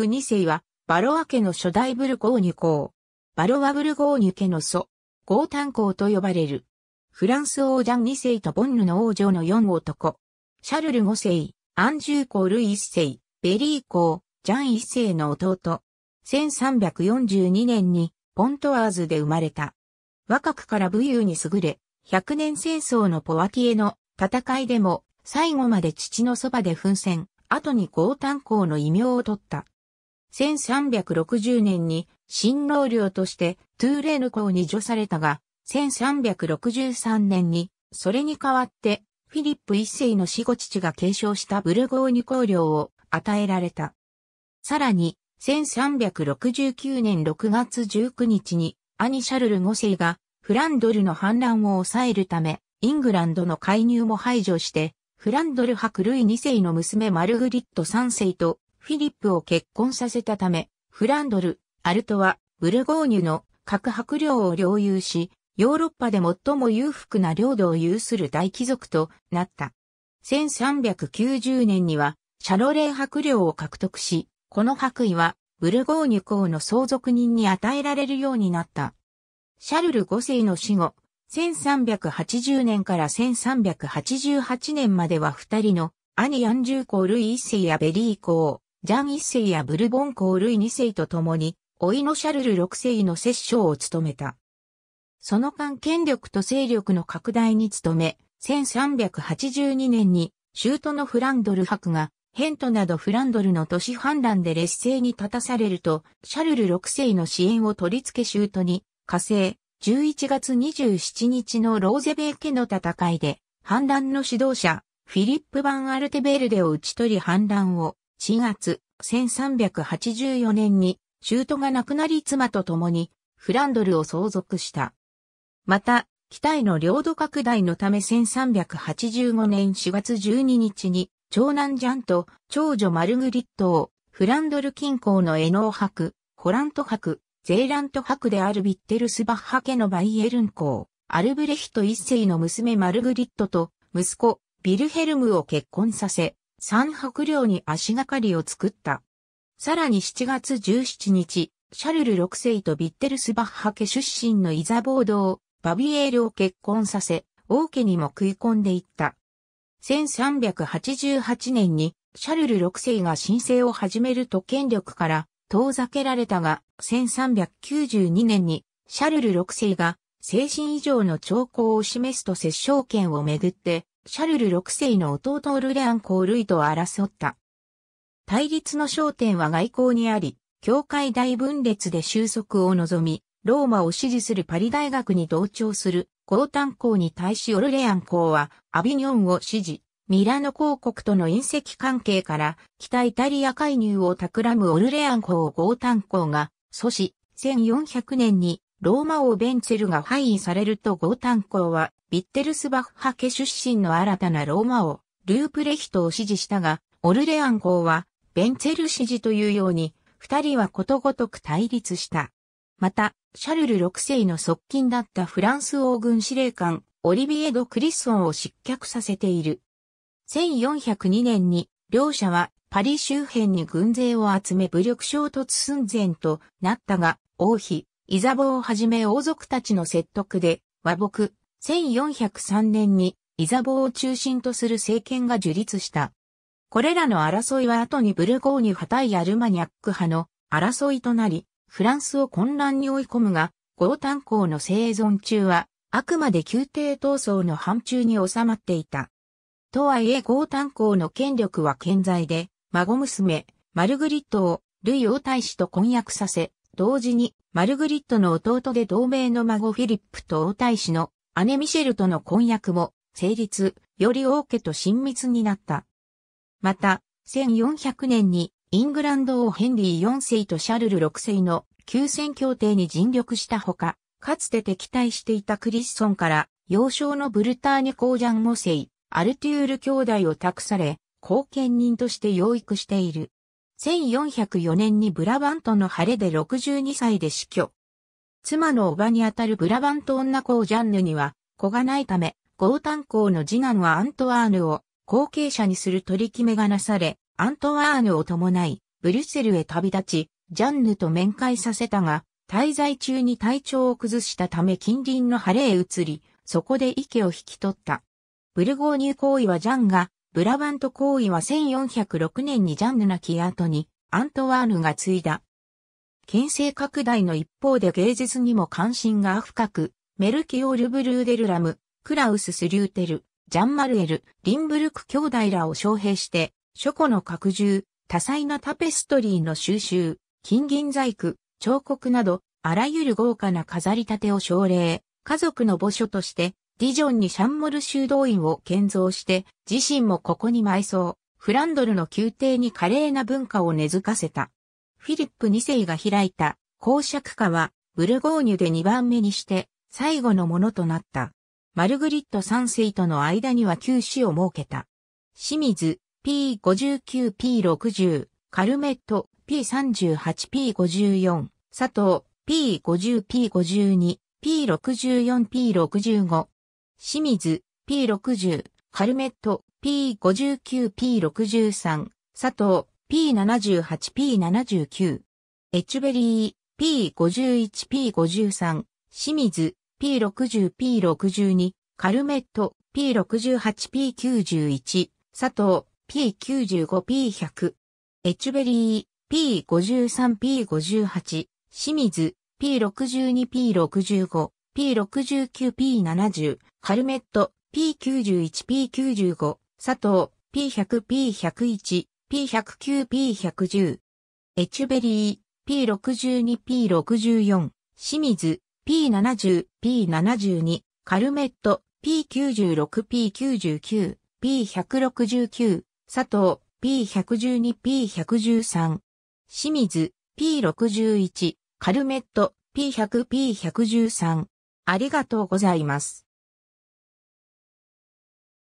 ク2世は、バロア家の初代ブルゴーニュ公。バロアブルゴーニュ家の祖、ゴータン公と呼ばれる。フランス王ジャン2世とボンヌの王女の4男。シャルル5世、アンジュー公ルイ1世、ベリー公、ジャン1世の弟。1342年に、ポントワーズで生まれた。若くから武勇に優れ、百年戦争のポワティエの戦いでも、最後まで父のそばで奮戦、後にゴータン公の異名を取った。1360年に新老領としてトゥーレーヌ公に除されたが、1363年にそれに代わってフィリップ一世の死後父が継承したブルゴーニュ公領を与えられた。さらに、1369年6月19日に兄シャルル5世がフランドルの反乱を抑えるため、イングランドの介入も排除して、フランドル伯ルイ2世の娘マルグリット3世とフィリップを結婚させたため、フランドル、アルトは、ブルゴーニュの各伯領を領有し、ヨーロッパで最も裕福な領土を有する大貴族となった。1390年には、シャロレー伯領を獲得し、この伯位は、ブルゴーニュ公の相続人に与えられるようになった。シャルル5世の死後、1380年から1388年までは二人の兄アンジュー公ルイ一世やベリー公、ジャン一世やブルボン公ルイ二世と共に、老いのシャルル六世の摂政を務めた。その間権力と勢力の拡大に努め、1382年に、シュートのフランドル伯が、ヘントなどフランドルの都市反乱で劣勢に立たされると、シャルル六世の支援を取り付けシュートに、火星、11月27日のローゼベー家の戦いで、反乱の指導者、フィリップ・バン・アルテベルデを討ち取り反乱を4月、1384年に、シュートが亡くなり妻と共に、フランドルを相続した。また、北への領土拡大のため1385年4月12日に、長男ジャンと長女マルグリットを、フランドル近郊のエノー博、ホラント博、ゼーラント博であるビッテルスバッハ家のバイエルン公、アルブレヒト一世の娘マルグリットと、息子、ビルヘルムを結婚させ、三白領に足がかりを作った。さらに7月17日、シャルル6世とビッテルスバッハ家出身のイザボードをバビエールを結婚させ、王家にも食い込んでいった。1388年にシャルル6世が申請を始めると権力から遠ざけられたが、1392年にシャルル6世が精神以上の兆候を示すと摂政権をめぐってシャルル6世の弟オルレアン公類と争った。対立の焦点は外交にあり、教会大分裂で収束を望み、ローマを支持するパリ大学に同調するゴータン公に対しオルレアン公はアビニョンを支持。ミラノ公国との隕石関係から北イタリア介入を企むオルレアン公ゴータン公が阻止、1400年にローマ王ベンツェルが廃位されるとゴータン公はビッテルスバッハ家出身の新たなローマ王、ループレヒトを支持したが、オルレアン公は、ベンツェル支持というように、二人はことごとく対立した。また、シャルル6世の側近だったフランス王軍司令官、オリビエド・クリッソンを失脚させている。1402年に、両者はパリ周辺に軍勢を集め武力衝突寸前となったが、王妃、イザボをはじめ王族たちの説得で和睦、1403年にイザボを中心とする政権が樹立した。これらの争いは後にブルゴーニュ派対アルマニャック派の争いとなり、フランスを混乱に追い込むが、ゴータン公の生存中は、あくまで宮廷闘争の範疇に収まっていた。とはいえゴータン公の権力は健在で、孫娘、マルグリットをルイ王太子と婚約させ、同時にマルグリットの弟で同盟の孫フィリップと王太子の姉ミシェルとの婚約も成立、より王家と親密になった。また、1400年にイングランド王ヘンリー4世とシャルル6世の休戦協定に尽力したほか、かつて敵対していたクリスソンから幼少のブルターニュ公ジャン5世、アルテュール兄弟を託され、後見人として養育している。1404年にブラバントの晴れで62歳で死去。妻のおばにあたるブラバント女公ジャンヌには子がないため、ゴータン公の次男はアントワーヌを後継者にする取り決めがなされ、アントワーヌを伴い、ブリュッセルへ旅立ち、ジャンヌと面会させたが、滞在中に体調を崩したため近隣の晴れへ移り、そこで息を引き取った。ブルゴーニュ行為はジャンが、ブラバント行為は1406年にジャンヌなき後に、アントワーヌが継いだ。県政拡大の一方で芸術にも関心が深く、メルキオール・ブルーデルラム、クラウス・スリューテル、ジャン・マルエル、リンブルク兄弟らを招聘して、書庫の拡充、多彩なタペストリーの収集、金銀細工、彫刻など、あらゆる豪華な飾り立てを奨励、家族の墓所として、ディジョンにシャンモル修道院を建造して、自身もここに埋葬、フランドルの宮廷に華麗な文化を根付かせた。フィリップ2世が開いた公爵家は、ブルゴーニュで2番目にして、最後のものとなった。マルグリット3世との間には旧市を設けた。清水 P59P60、カルメット P38P54、佐藤 P50P52、P64P65、清水 P60、カルメット P59P63、佐藤 P78P79、エチュベリー P51P53、清水 P60P62、カルメット P68P91、佐藤 P95P100、エチュベリー P53P58、清水 P62、P65 P69、P70、カルメット P91P95、佐藤 P100P101、P109P110、エチュベリー P62P64、清水 P70、P72、カルメット P96P99、P169、佐藤 P112、P113、清水 P61、カルメット P100、P113。ありがとうございます。